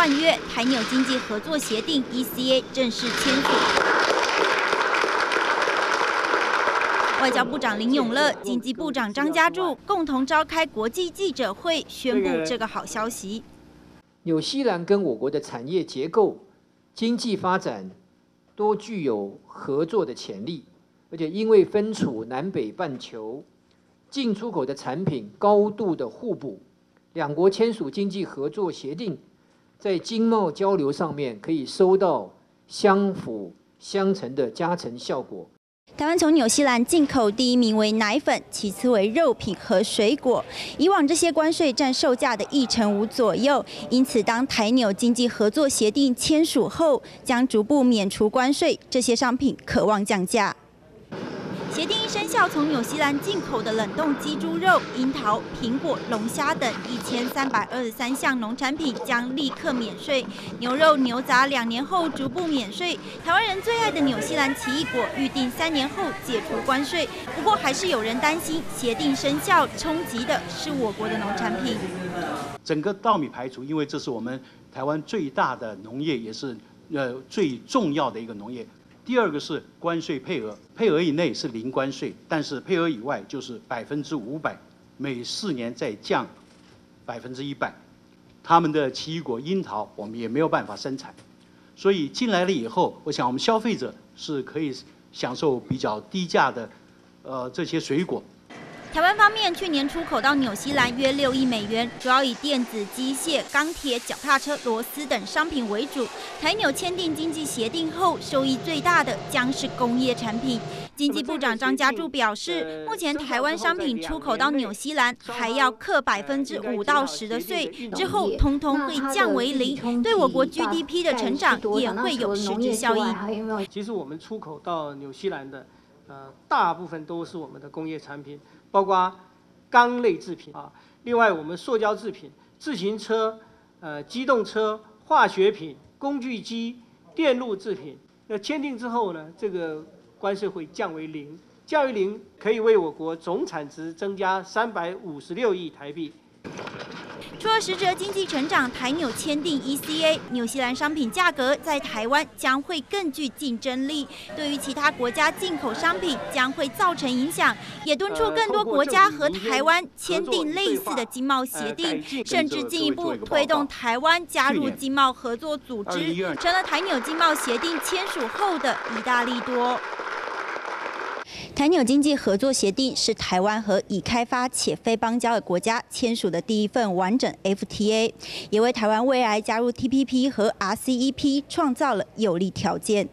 换约，台纽经济合作协定 （ECA） 正式签署。外交部长林永乐、经济部长张家柱共同召开国际记者会，宣布这个好消息。纽西兰跟我国的产业结构、经济发展都具有合作的潜力，而且因为分处南北半球，进出口的产品高度的互补。两国签署经济合作协定，在经贸交流上面可以收到相辅相成的加成效果。台湾从纽西兰进口第一名为奶粉，其次为肉品和水果。以往这些关税占售价的一成五左右，因此当台纽经济合作协定签署后，将逐步免除关税，这些商品渴望降价。协定一生效，从纽西兰进口的冷冻鸡、猪肉、樱桃、苹果、龙虾等一千三百二十三项农产品将立刻免税，牛肉、牛杂两年后逐步免税。台湾人最爱的纽西兰奇异果预定三年后解除关税，不过还是有人担心协定生效冲击的是我国的农产品。整个稻米排除，因为这是我们台湾最大的农业，也是呃最重要的一个农业。第二个是关税配额，配额以内是零关税，但是配额以外就是百分之五百，每四年再降百分之一百。他们的奇异果、樱桃，我们也没有办法生产，所以进来了以后，我想我们消费者是可以享受比较低价的，呃，这些水果。台湾方面去年出口到纽西兰约六亿美元，主要以电子、机械、钢铁、脚踏车、螺丝等商品为主。台纽签订经济协定后，收益最大的将是工业产品。经济部长张家柱表示，目前台湾商品出口到纽西兰还要课百分之五到十的税，之后通通会降为零，对我国 GDP 的成长也会有实质效益。其实我们出口到纽西兰的，呃，大部分都是我们的工业产品。包括钢类制品啊，另外我们塑胶制品、自行车、呃机动车、化学品、工具机、电路制品，那签订之后呢，这个关税会降为零，降为零可以为我国总产值增加三百五十六亿台币。除了实质经济成长，台纽签订 ECA，纽西兰商品价格在台湾将会更具竞争力，对于其他国家进口商品将会造成影响，也敦促更多国家和台湾签订类似的经贸协定，甚至进一步推动台湾加入经贸合作组织，成了台纽经贸协定签署后的一大利多。台纽经济合作协定是台湾和已开发且非邦交的国家签署的第一份完整 FTA，也为台湾未来加入 TPP 和 RCEP 创造了有利条件。